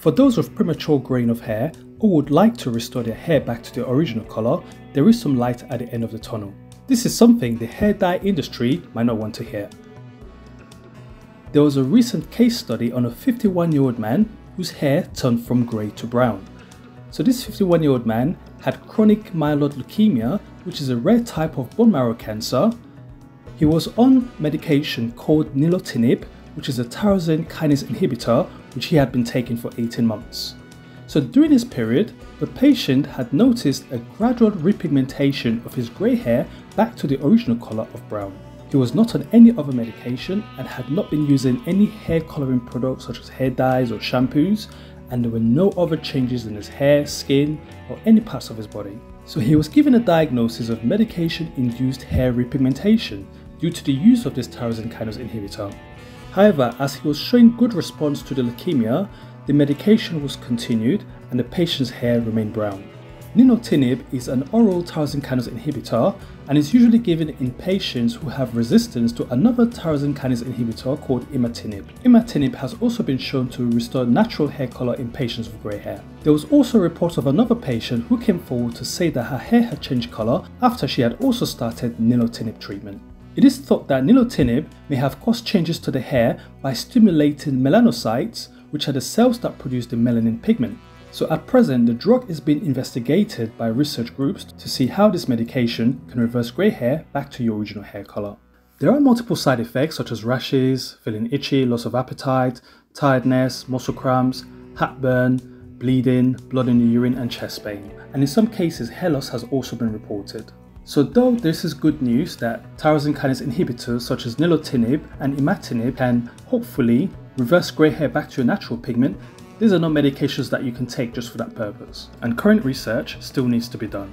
For those with premature graying of hair or would like to restore their hair back to the original colour, there is some light at the end of the tunnel. This is something the hair dye industry might not want to hear. There was a recent case study on a 51 year old man whose hair turned from grey to brown. So this 51 year old man had chronic myeloid leukemia, which is a rare type of bone marrow cancer. He was on medication called nilotinib, which is a tyrosine kinase inhibitor which he had been taking for 18 months. So during this period, the patient had noticed a gradual repigmentation of his grey hair back to the original colour of brown. He was not on any other medication and had not been using any hair colouring products such as hair dyes or shampoos, and there were no other changes in his hair, skin, or any parts of his body. So he was given a diagnosis of medication induced hair repigmentation due to the use of this tyrosine kinase inhibitor. However, as he was showing good response to the leukemia, the medication was continued and the patient's hair remained brown. Nilotinib is an oral tyrosine kinase inhibitor and is usually given in patients who have resistance to another tyrosine kinase inhibitor called imatinib. Imatinib has also been shown to restore natural hair color in patients with grey hair. There was also a report of another patient who came forward to say that her hair had changed color after she had also started nilotinib treatment. It is thought that nilotinib may have caused changes to the hair by stimulating melanocytes, which are the cells that produce the melanin pigment. So at present, the drug is being investigated by research groups to see how this medication can reverse grey hair back to your original hair color. There are multiple side effects such as rashes, feeling itchy, loss of appetite, tiredness, muscle cramps, heartburn, bleeding, blood in the urine and chest pain. And in some cases, hair loss has also been reported. So though this is good news that tyrosine kinase inhibitors such as nilotinib and imatinib can hopefully reverse grey hair back to your natural pigment, these are not medications that you can take just for that purpose, and current research still needs to be done.